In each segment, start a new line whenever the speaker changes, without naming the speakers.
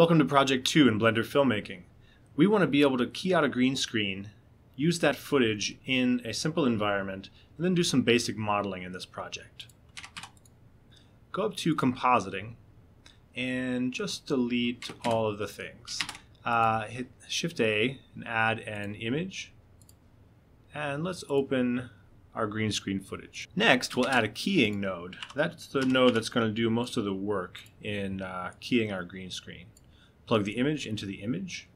Welcome to Project 2 in Blender Filmmaking. We want to be able to key out a green screen, use that footage in a simple environment, and then do some basic modeling in this project. Go up to Compositing and just delete all of the things. Uh, hit Shift A and add an image. And let's open our green screen footage. Next, we'll add a keying node. That's the node that's going to do most of the work in uh, keying our green screen. Plug the image into the image,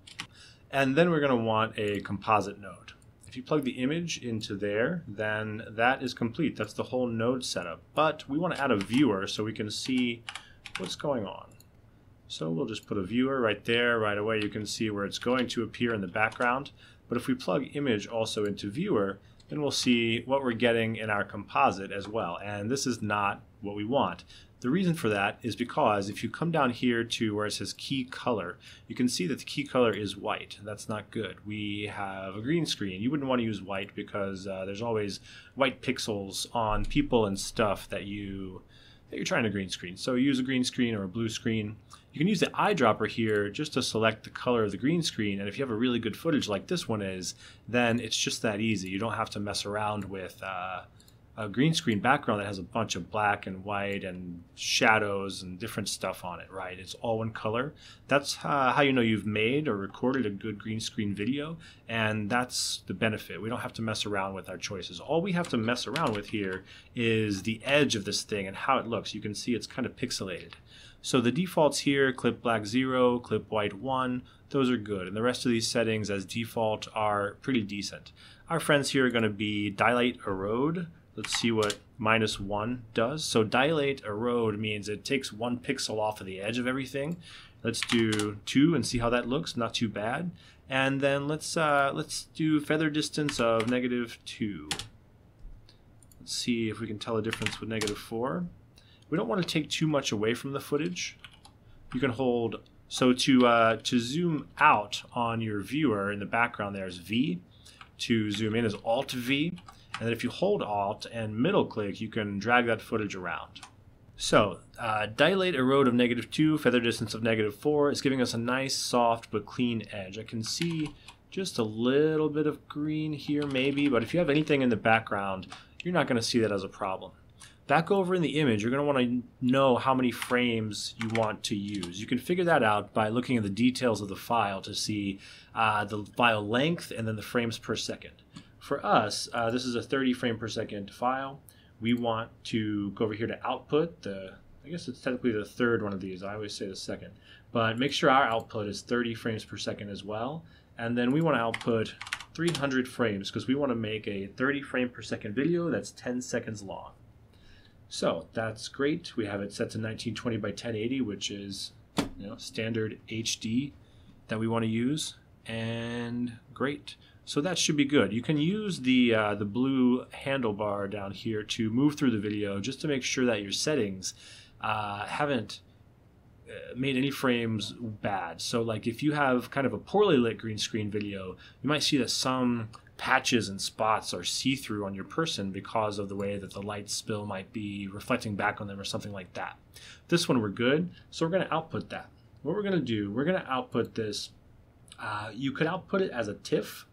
and then we're going to want a composite node. If you plug the image into there, then that is complete. That's the whole node setup. But we want to add a viewer so we can see what's going on. So we'll just put a viewer right there. Right away you can see where it's going to appear in the background. But if we plug image also into viewer, then we'll see what we're getting in our composite as well. And this is not what we want. The reason for that is because if you come down here to where it says key color, you can see that the key color is white. That's not good. We have a green screen. You wouldn't want to use white because uh, there's always white pixels on people and stuff that you that you're trying to green screen. So use a green screen or a blue screen. You can use the eyedropper here just to select the color of the green screen. And if you have a really good footage like this one is, then it's just that easy. You don't have to mess around with uh, a green screen background that has a bunch of black and white and shadows and different stuff on it, right? It's all one color. That's uh, how you know you've made or recorded a good green screen video, and that's the benefit. We don't have to mess around with our choices. All we have to mess around with here is the edge of this thing and how it looks. You can see it's kind of pixelated. So the defaults here, clip black 0, clip white 1, those are good. And the rest of these settings as default are pretty decent. Our friends here are going to be dilate erode. Let's see what minus 1 does. So dilate erode means it takes one pixel off of the edge of everything. Let's do 2 and see how that looks. Not too bad. And then let's uh, let's do feather distance of negative 2. Let's see if we can tell a difference with negative 4 we don't want to take too much away from the footage. You can hold, so to, uh, to zoom out on your viewer in the background there is V. To zoom in is Alt V. And then if you hold Alt and middle click, you can drag that footage around. So, uh, dilate erode of negative 2, feather distance of negative 4 is giving us a nice, soft, but clean edge. I can see just a little bit of green here maybe, but if you have anything in the background, you're not going to see that as a problem. Back over in the image, you're going to want to know how many frames you want to use. You can figure that out by looking at the details of the file to see uh, the file length and then the frames per second. For us, uh, this is a 30 frame per second file. We want to go over here to output. The I guess it's technically the third one of these. I always say the second. But make sure our output is 30 frames per second as well. And then we want to output 300 frames because we want to make a 30 frame per second video that's 10 seconds long. So that's great. We have it set to 1920 by 1080, which is you know standard HD that we want to use, and great. So that should be good. You can use the uh, the blue handlebar down here to move through the video just to make sure that your settings uh, haven't uh, made any frames bad. So like if you have kind of a poorly lit green screen video, you might see that some patches and spots are see-through on your person because of the way that the light spill might be reflecting back on them or something like that. This one we're good, so we're going to output that. What we're going to do, we're going to output this. Uh, you could output it as a TIFF,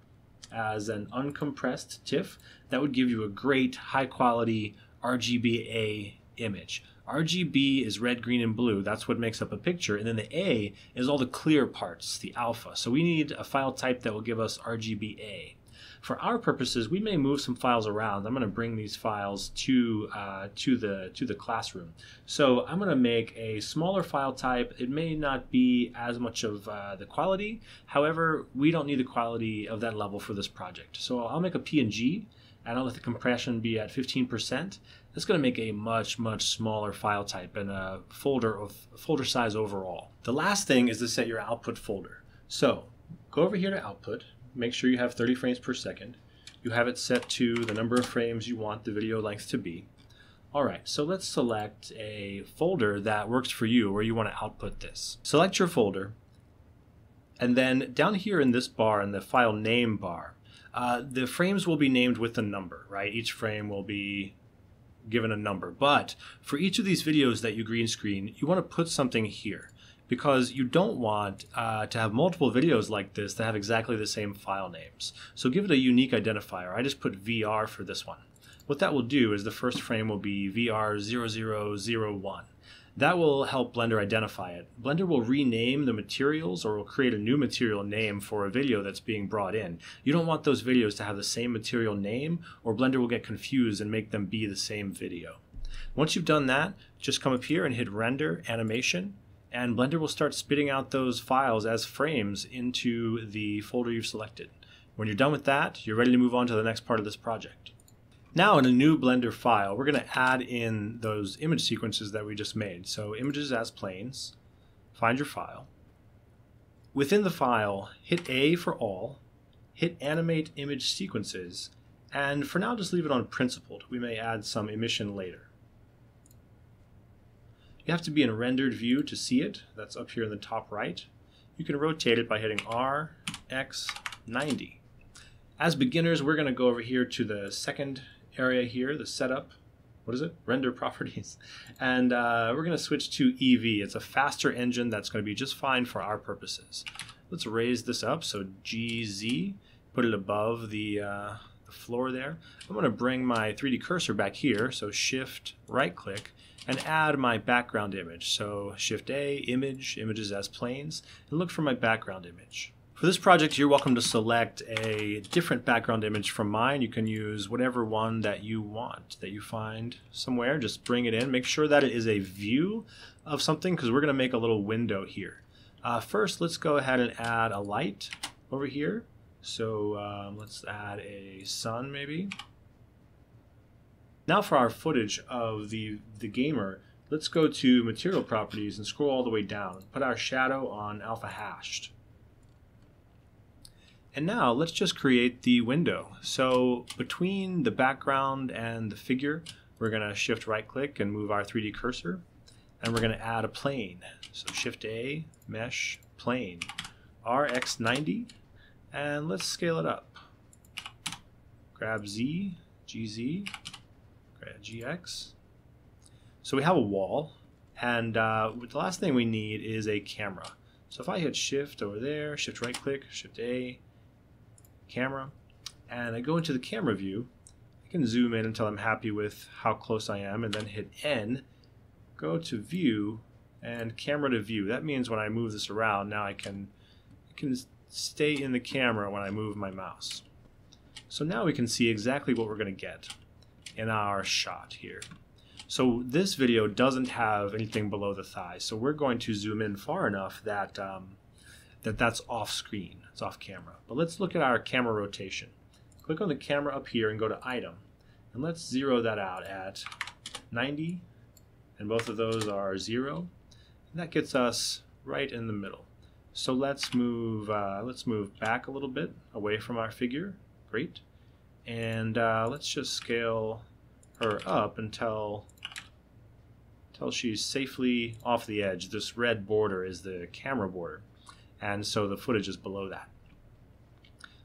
as an uncompressed TIFF. That would give you a great high-quality RGBA image. RGB is red, green, and blue. That's what makes up a picture. And then the A is all the clear parts, the alpha. So we need a file type that will give us RGBA. For our purposes, we may move some files around. I'm going to bring these files to uh, to the to the classroom. So I'm going to make a smaller file type. It may not be as much of uh, the quality. However, we don't need the quality of that level for this project. So I'll make a PNG and I'll let the compression be at 15%. That's going to make a much, much smaller file type and a folder of folder size overall. The last thing is to set your output folder. So go over here to output, make sure you have 30 frames per second. You have it set to the number of frames you want the video length to be. All right, so let's select a folder that works for you where you want to output this. Select your folder, and then down here in this bar, in the file name bar, uh, the frames will be named with a number, right? Each frame will be given a number. But for each of these videos that you green screen, you want to put something here because you don't want uh, to have multiple videos like this that have exactly the same file names. So give it a unique identifier. I just put VR for this one. What that will do is the first frame will be VR0001. That will help Blender identify it. Blender will rename the materials or will create a new material name for a video that's being brought in. You don't want those videos to have the same material name or Blender will get confused and make them be the same video. Once you've done that, just come up here and hit Render Animation and Blender will start spitting out those files as frames into the folder you've selected. When you're done with that, you're ready to move on to the next part of this project. Now in a new Blender file, we're going to add in those image sequences that we just made. So images as planes, find your file. Within the file, hit A for all, hit animate image sequences, and for now just leave it on principled. We may add some emission later. You have to be in rendered view to see it. That's up here in the top right. You can rotate it by hitting R, X, 90. As beginners, we're going to go over here to the second area here, the setup, what is it? Render properties. And uh, we're going to switch to Eevee. It's a faster engine that's going to be just fine for our purposes. Let's raise this up. So GZ, put it above the, uh, the floor there. I'm going to bring my 3D cursor back here. So shift right click and add my background image. So shift A, image, images as planes, and look for my background image. For this project, you're welcome to select a different background image from mine. You can use whatever one that you want, that you find somewhere. Just bring it in. Make sure that it is a view of something because we're going to make a little window here. Uh, first, let's go ahead and add a light over here. So um, let's add a sun maybe. Now for our footage of the, the gamer, let's go to material properties and scroll all the way down. Put our shadow on alpha hashed. And now let's just create the window. So between the background and the figure, we're going to shift right click and move our 3D cursor. And we're going to add a plane. So shift A, mesh, plane, RX90, and let's scale it up. Grab Z, GZ, GX. So we have a wall, and uh, the last thing we need is a camera. So if I hit shift over there, shift right click, shift A, camera, and I go into the camera view, I can zoom in until I'm happy with how close I am, and then hit N, go to view, and camera to view. That means when I move this around, now I can, I can stay in the camera when I move my mouse. So now we can see exactly what we're going to get in our shot here. So this video doesn't have anything below the thigh, so we're going to zoom in far enough that um, that that's off screen, it's off camera. But let's look at our camera rotation. Click on the camera up here and go to item. And let's zero that out at 90, and both of those are zero. And that gets us right in the middle. So let's move, uh, let's move back a little bit away from our figure. Great. And uh, let's just scale her up until until she's safely off the edge. This red border is the camera border and so the footage is below that.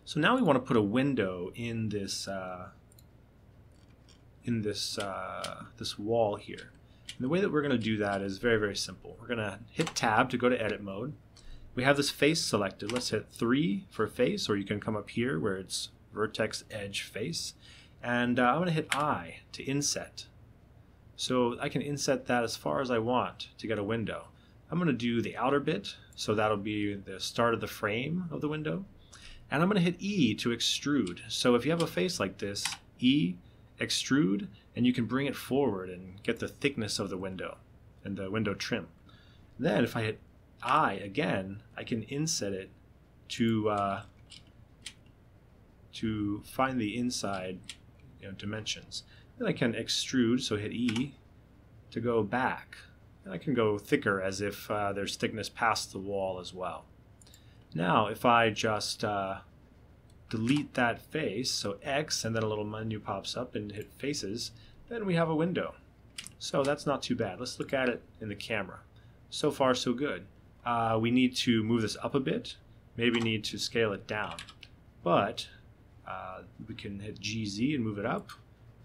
So now we want to put a window in this uh, in this uh, this wall here. And the way that we're going to do that is very very simple. We're going to hit Tab to go to Edit mode. We have this face selected. Let's hit 3 for face, or you can come up here where it's Vertex Edge Face. And uh, I'm going to hit I to inset. So I can inset that as far as I want to get a window. I'm going to do the outer bit, so that'll be the start of the frame of the window. And I'm going to hit E to extrude. So if you have a face like this, E, extrude, and you can bring it forward and get the thickness of the window and the window trim. Then if I hit I again, I can inset it to uh, to find the inside you know, dimensions. Then I can extrude, so hit E to go back. And I can go thicker as if uh, there's thickness past the wall as well. Now, if I just uh, delete that face, so X, and then a little menu pops up and hit faces, then we have a window. So that's not too bad. Let's look at it in the camera. So far, so good. Uh, we need to move this up a bit, maybe need to scale it down. But uh, we can hit GZ and move it up.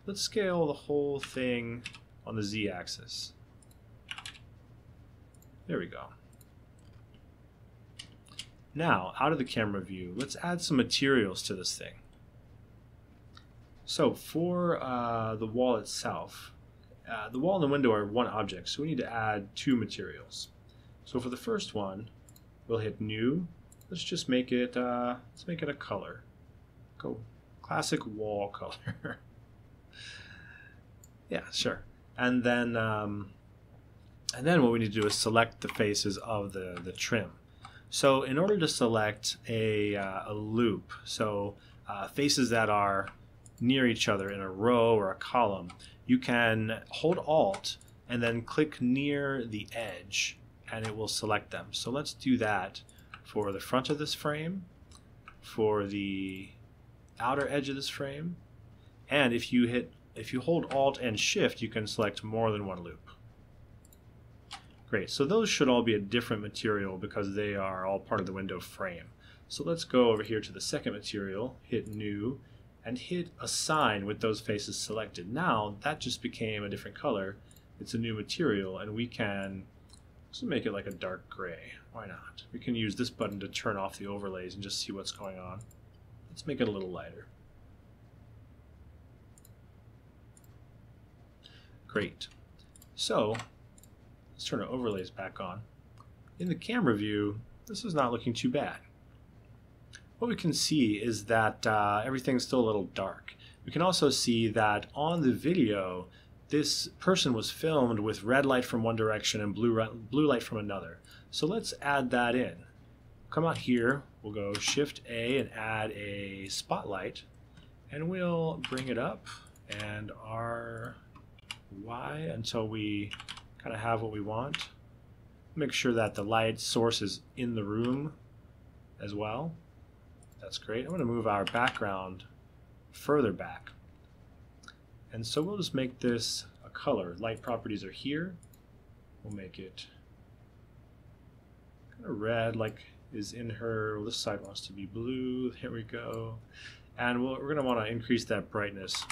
Let's scale the whole thing on the Z axis. There we go. Now, out of the camera view, let's add some materials to this thing. So for uh, the wall itself, uh, the wall and the window are one object, so we need to add two materials. So for the first one, we'll hit New. Let's just make it, uh, let's make it a color. Go classic wall color. yeah, sure. And then, um, and then what we need to do is select the faces of the, the trim. So in order to select a, uh, a loop, so uh, faces that are near each other in a row or a column, you can hold Alt and then click near the edge and it will select them. So let's do that for the front of this frame, for the outer edge of this frame, and if you hit if you hold Alt and Shift, you can select more than one loop. Great, so those should all be a different material because they are all part of the window frame. So let's go over here to the second material, hit New, and hit Assign with those faces selected. Now that just became a different color. It's a new material, and we can let's make it like a dark gray. Why not? We can use this button to turn off the overlays and just see what's going on. Let's make it a little lighter. Great. So Let's turn our overlays back on. In the camera view, this is not looking too bad. What we can see is that uh, everything's still a little dark. We can also see that on the video, this person was filmed with red light from one direction and blue, blue light from another. So let's add that in. Come out here, we'll go Shift A and add a spotlight, and we'll bring it up and our Y until we kind of have what we want. Make sure that the light source is in the room as well. That's great. I'm going to move our background further back. And so we'll just make this a color. Light properties are here. We'll make it kind of red like is in her. Well, this side wants to be blue. Here we go. And we we are going to want to increase that brightness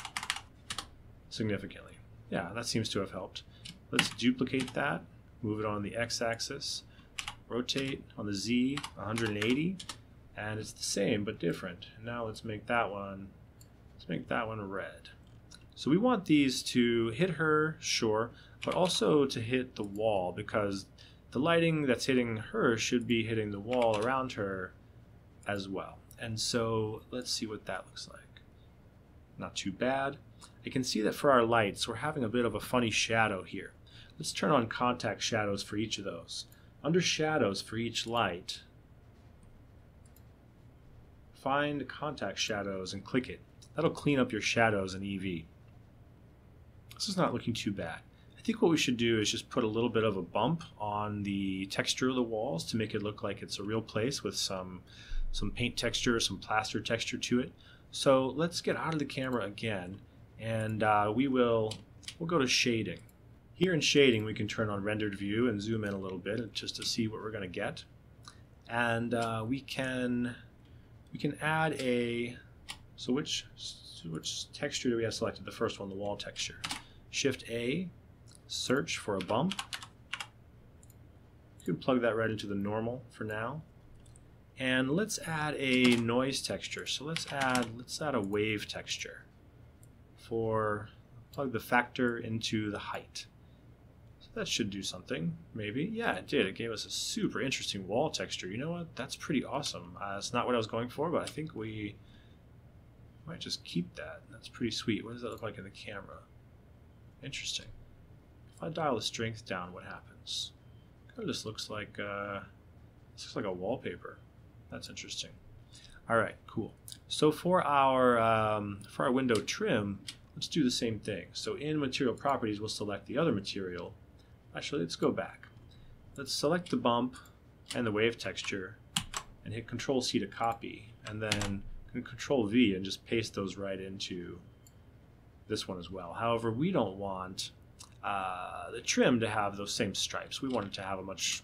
significantly. Yeah, that seems to have helped. Let's duplicate that, move it on the x-axis, rotate on the z 180, and it's the same but different. Now let's make that one, let's make that one red. So we want these to hit her, sure, but also to hit the wall because the lighting that's hitting her should be hitting the wall around her as well. And so let's see what that looks like. Not too bad. I can see that for our lights, we're having a bit of a funny shadow here. Let's turn on contact shadows for each of those. Under shadows for each light, find contact shadows and click it. That'll clean up your shadows in Eevee. This is not looking too bad. Think what we should do is just put a little bit of a bump on the texture of the walls to make it look like it's a real place with some some paint texture, some plaster texture to it. So let's get out of the camera again and uh, we will we'll go to shading. Here in shading, we can turn on rendered view and zoom in a little bit just to see what we're going to get. And uh, we can we can add a so which which texture do we have selected? The first one, the wall texture. Shift A, search for a bump. You can plug that right into the normal for now. And let's add a noise texture. So let's add let's add a wave texture for plug the factor into the height So that should do something, maybe. Yeah, it did. It gave us a super interesting wall texture. You know what? That's pretty awesome. Uh, it's not what I was going for, but I think we might just keep that. That's pretty sweet. What does that look like in the camera? Interesting. If I dial the strength down, what happens? Kind of just looks like uh, this looks like a wallpaper. That's interesting. All right, cool. So for our um, for our window trim, let's do the same thing. So in material properties, we'll select the other material Actually, let's go back. Let's select the bump and the wave texture and hit Control C to copy and then Control V and just paste those right into this one as well. However, we don't want uh, the trim to have those same stripes. We want it to have a much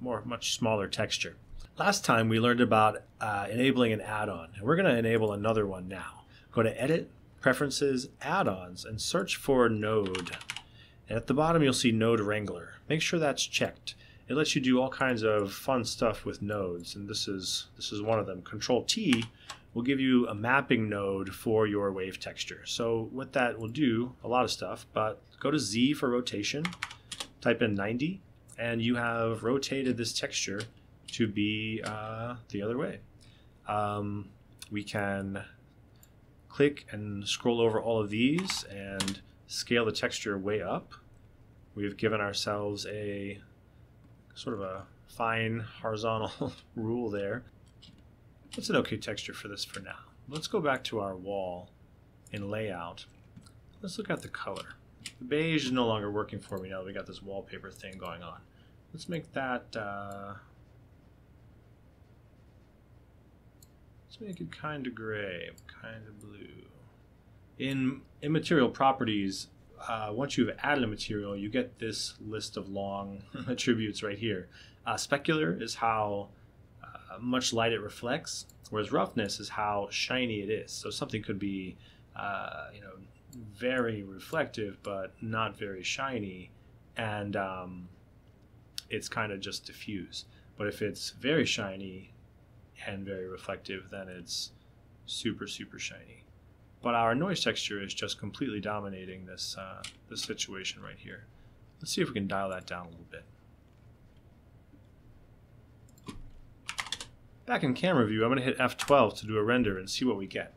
more, much smaller texture. Last time we learned about uh, enabling an add-on, and we're going to enable another one now. Go to Edit, Preferences, Add-ons, and search for Node. And at the bottom, you'll see Node Wrangler. Make sure that's checked. it lets you do all kinds of fun stuff with nodes, and this is this is one of them. Control T will give you a mapping node for your wave texture. So what that will do, a lot of stuff, but go to Z for rotation, type in 90, and you have rotated this texture to be uh, the other way. Um, we can click and scroll over all of these and scale the texture way up. We've given ourselves a sort of a fine horizontal rule there. It's an okay texture for this for now. Let's go back to our wall in layout. Let's look at the color. The beige is no longer working for me now that we got this wallpaper thing going on. Let's make that, uh, let's make it kind of gray, kind of blue. In immaterial properties, uh, once you've added a material, you get this list of long attributes right here. Uh, specular is how much light it reflects, whereas roughness is how shiny it is. So something could be, uh, you know, very reflective but not very shiny, and um, it's kind of just diffuse. But if it's very shiny and very reflective, then it's super super shiny. But our noise texture is just completely dominating this, uh, this situation right here. Let's see if we can dial that down a little bit. Back in camera view, I'm going to hit F12 to do a render and see what we get.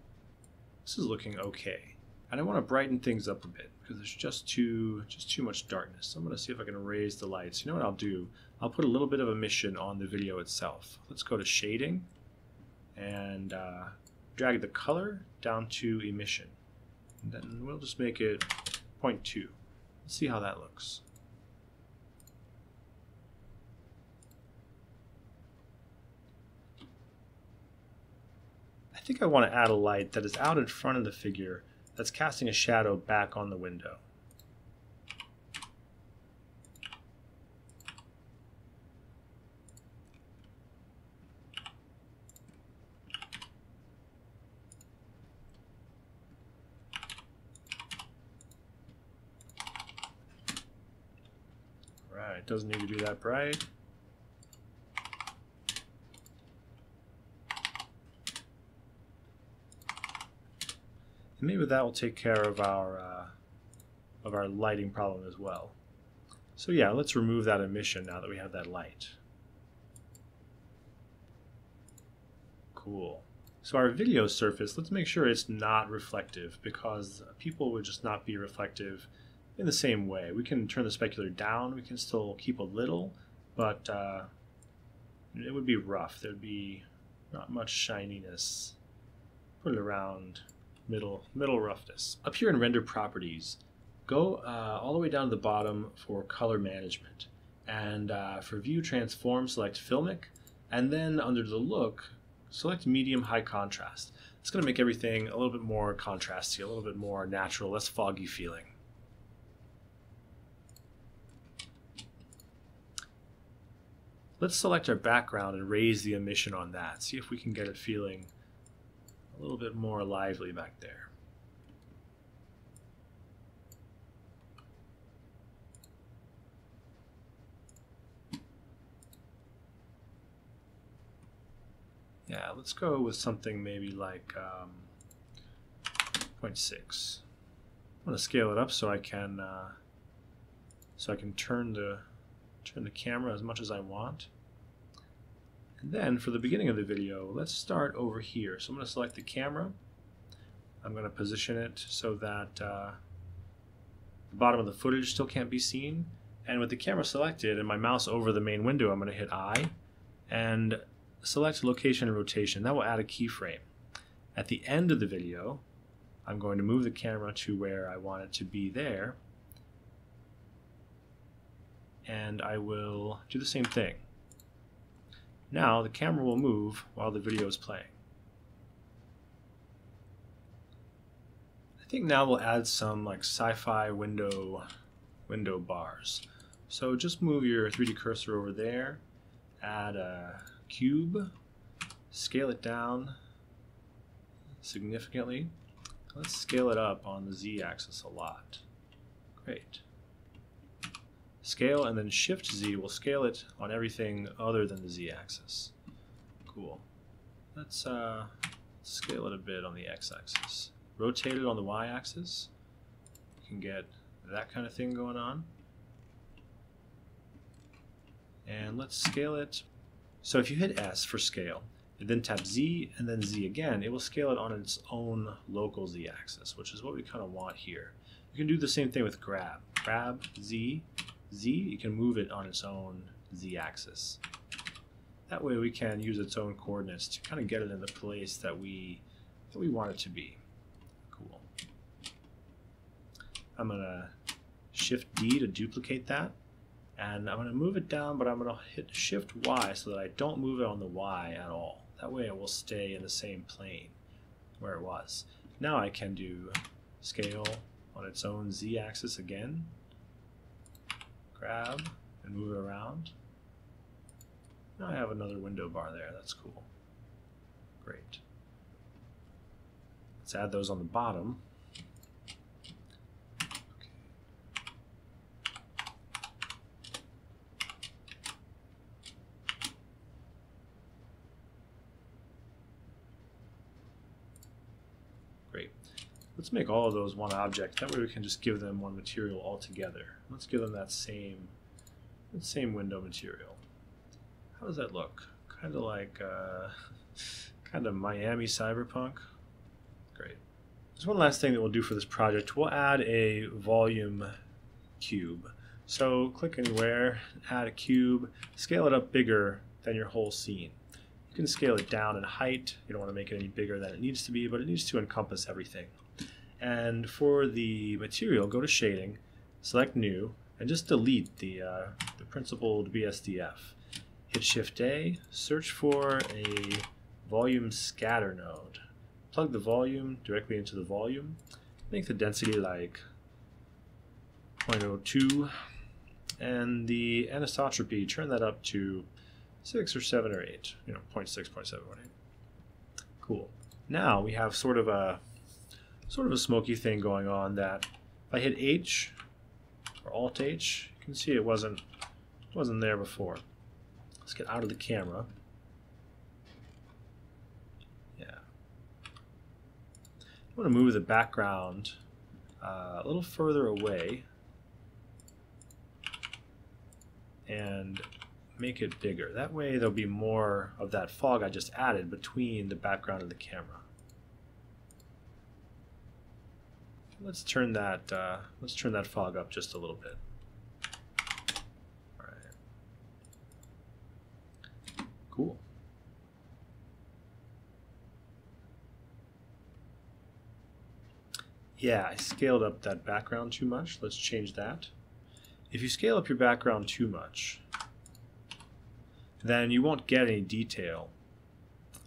This is looking okay. And I want to brighten things up a bit because there's just too just too much darkness. So I'm going to see if I can raise the lights. You know what I'll do? I'll put a little bit of emission on the video itself. Let's go to shading and uh, drag the color down to emission. And then we'll just make it 0.2. Let's see how that looks. Think I want to add a light that is out in front of the figure that's casting a shadow back on the window. doesn't need to be that bright. And maybe that will take care of our uh, of our lighting problem as well. So yeah, let's remove that emission now that we have that light. Cool. So our video surface, let's make sure it's not reflective because people would just not be reflective in the same way. We can turn the specular down, we can still keep a little, but uh, it would be rough. There'd be not much shininess. Put it around middle, middle roughness. Up here in render properties, go uh, all the way down to the bottom for color management. And uh, for view transform, select filmic, and then under the look, select medium high contrast. It's going to make everything a little bit more contrasty, a little bit more natural, less foggy feeling. Let's select our background and raise the emission on that. See if we can get it feeling a little bit more lively back there. Yeah, let's go with something maybe like um, 0.6. I'm to scale it up so I can uh, so I can turn the turn the camera as much as I want. And then for the beginning of the video, let's start over here. So I'm going to select the camera. I'm going to position it so that uh, the bottom of the footage still can't be seen. And with the camera selected and my mouse over the main window, I'm going to hit I and select location and rotation. That will add a keyframe. At the end of the video, I'm going to move the camera to where I want it to be there and I will do the same thing. Now the camera will move while the video is playing. I think now we'll add some like sci-fi window window bars. So just move your 3D cursor over there, add a cube, scale it down significantly. Let's scale it up on the z-axis a lot. Great. Scale, and then Shift Z will scale it on everything other than the Z axis. Cool. Let's uh, scale it a bit on the X axis. Rotate it on the Y axis. You can get that kind of thing going on. And let's scale it. So if you hit S for scale, and then tap Z and then Z again, it will scale it on its own local Z axis, which is what we kind of want here. You can do the same thing with grab. Grab Z, Z, you can move it on its own Z axis. That way we can use its own coordinates to kind of get it in the place that we that we want it to be. Cool. I'm gonna shift D to duplicate that and I'm gonna move it down but I'm gonna hit shift Y so that I don't move it on the Y at all. That way it will stay in the same plane where it was. Now I can do scale on its own Z axis again, grab and move it around. Now I have another window bar there, that's cool. Great. Let's add those on the bottom. Let's make all of those one object. That way we can just give them one material altogether. Let's give them that same, that same window material. How does that look? Kind of like, uh, kind of Miami cyberpunk. Great. There's one last thing that we'll do for this project. We'll add a volume cube. So click anywhere, add a cube, scale it up bigger than your whole scene. You can scale it down in height. You don't want to make it any bigger than it needs to be, but it needs to encompass everything. And for the material, go to shading, select new, and just delete the, uh, the principled BSDF. Hit Shift A, search for a volume scatter node. Plug the volume directly into the volume. Make the density like 0.02 and the anisotropy, turn that up to 6 or 7 or 8, you know, 0.6, 0.7, 0.8. Cool. Now we have sort of a sort of a smoky thing going on that if I hit H or Alt H, you can see it wasn't wasn't there before. Let's get out of the camera. Yeah. I want to move the background uh, a little further away and make it bigger. That way there'll be more of that fog I just added between the background and the camera. Let's turn that uh, let's turn that fog up just a little bit. All right. Cool. Yeah, I scaled up that background too much. Let's change that. If you scale up your background too much, then you won't get any detail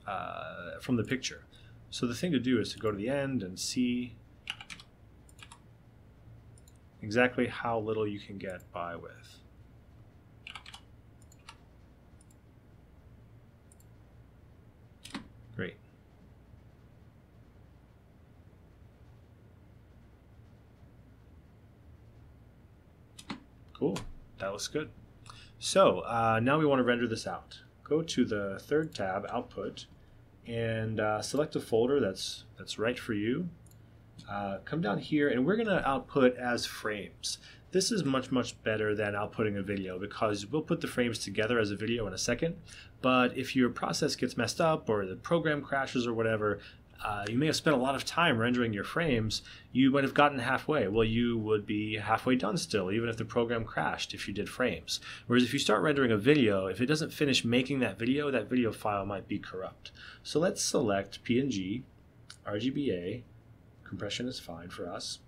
uh, from the picture. So the thing to do is to go to the end and see exactly how little you can get by with. Great. Cool. That looks good. So uh, now we want to render this out. Go to the third tab, Output, and uh, select a folder that's that's right for you uh, come down here and we're going to output as frames. This is much, much better than outputting a video because we'll put the frames together as a video in a second. But if your process gets messed up or the program crashes or whatever, uh, you may have spent a lot of time rendering your frames. You might have gotten halfway. Well, you would be halfway done still, even if the program crashed if you did frames. Whereas if you start rendering a video, if it doesn't finish making that video, that video file might be corrupt. So let's select PNG, RGBA, compression is fine for us.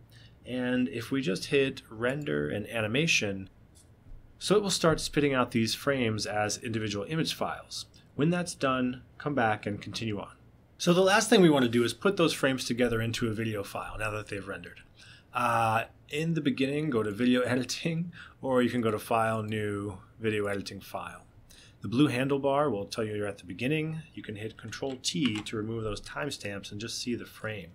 And if we just hit render and animation, so it will start spitting out these frames as individual image files. When that's done, come back and continue on. So the last thing we want to do is put those frames together into a video file now that they've rendered. Uh, in the beginning, go to video editing, or you can go to file, new, video editing file. The blue handlebar will tell you you're at the beginning. You can hit Control T to remove those timestamps and just see the frame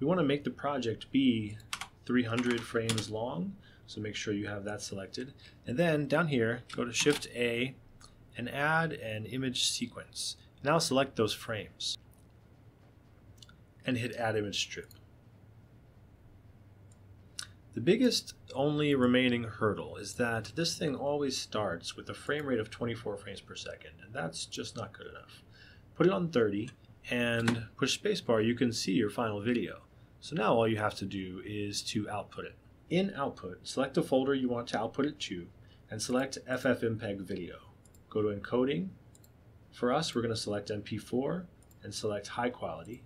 we want to make the project be 300 frames long. So make sure you have that selected. And then down here, go to Shift A and add an image sequence. Now select those frames and hit Add Image Strip. The biggest only remaining hurdle is that this thing always starts with a frame rate of 24 frames per second, and that's just not good enough. Put it on 30 and push spacebar, you can see your final video. So now all you have to do is to output it. In Output, select the folder you want to output it to, and select FFmpeg Video. Go to Encoding. For us, we're going to select MP4 and select High Quality.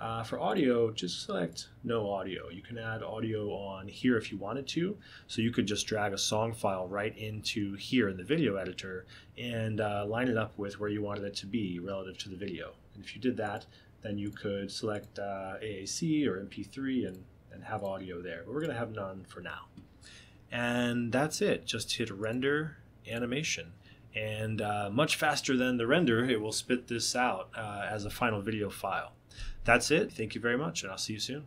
Uh, for audio, just select no audio. You can add audio on here if you wanted to. So you could just drag a song file right into here in the video editor and uh, line it up with where you wanted it to be relative to the video. And if you did that, then you could select uh, AAC or MP3 and, and have audio there. But we're going to have none for now. And that's it. Just hit render animation. And uh, much faster than the render, it will spit this out uh, as a final video file. That's it. Thank you very much, and I'll see you soon.